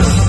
you.